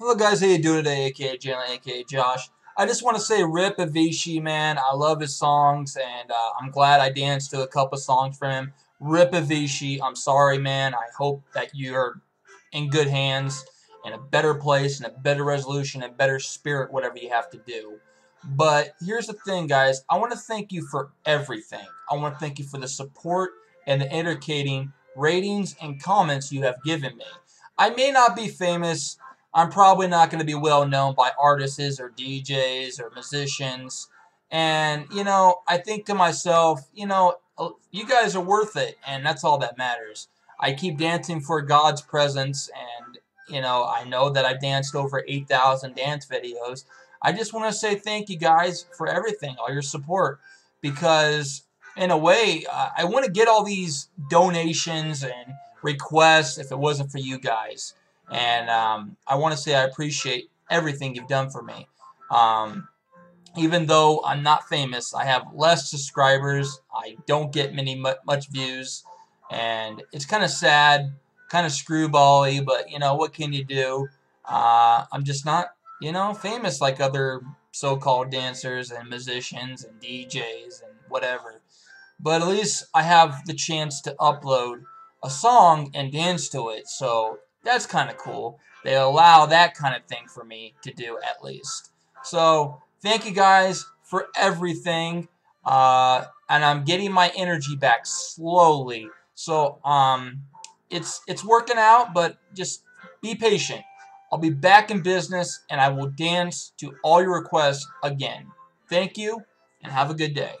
Hello guys, how you doing today? aka Jalen, aka Josh. I just want to say rip Avicii, man. I love his songs, and uh, I'm glad I danced to a couple songs for him. Rip Avicii. I'm sorry, man. I hope that you're in good hands, in a better place, in a better resolution, a better spirit, whatever you have to do. But here's the thing, guys. I want to thank you for everything. I want to thank you for the support and the educating ratings and comments you have given me. I may not be famous I'm probably not going to be well known by artists or DJs or musicians. And, you know, I think to myself, you know, uh, you guys are worth it, and that's all that matters. I keep dancing for God's presence, and, you know, I know that I've danced over 8,000 dance videos. I just want to say thank you guys for everything, all your support, because in a way, I want to get all these donations and requests if it wasn't for you guys. And um, I want to say I appreciate everything you've done for me. Um, even though I'm not famous, I have less subscribers. I don't get many much views, and it's kind of sad, kind of screwbally. But you know what can you do? Uh, I'm just not, you know, famous like other so-called dancers and musicians and DJs and whatever. But at least I have the chance to upload a song and dance to it. So that's kind of cool. They allow that kind of thing for me to do at least. So thank you guys for everything. Uh, and I'm getting my energy back slowly. So um, it's it's working out, but just be patient. I'll be back in business, and I will dance to all your requests again. Thank you, and have a good day.